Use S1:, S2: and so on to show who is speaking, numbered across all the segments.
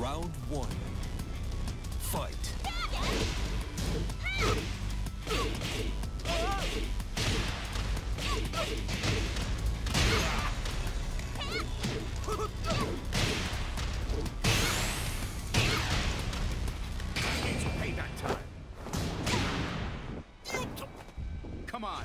S1: Round one. Fight.
S2: It's payback time. Come on.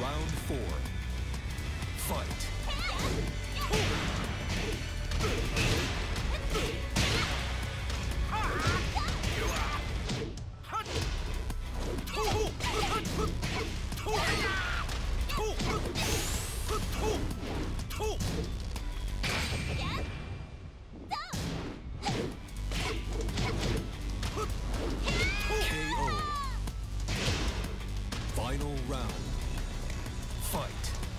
S1: Round four. Fight. KO. Final round fight.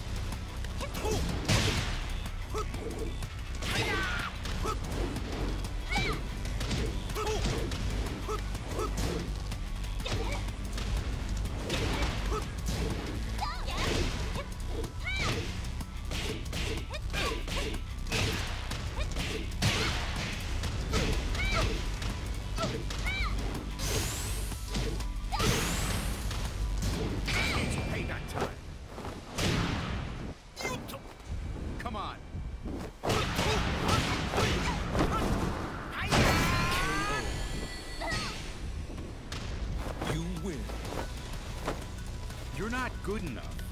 S1: win. You're not good enough.